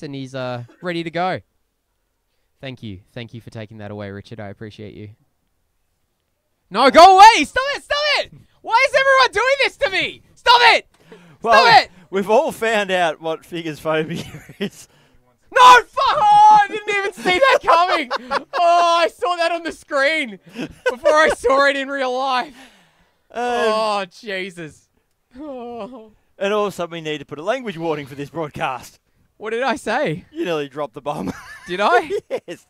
minutes, and he's uh, ready to go. Thank you. Thank you for taking that away, Richard. I appreciate you. No, go away! Stop it! Stop it! Why is everyone doing this to me? Stop it! Well, it! we've all found out what Figgers phobia is. No, fuck! Oh, I didn't even see that coming. Oh, I saw that on the screen before I saw it in real life. Um, Oh, Jesus. Oh. And also, we need to put a language warning for this broadcast. What did I say? You nearly dropped the bomb. Did I? yes.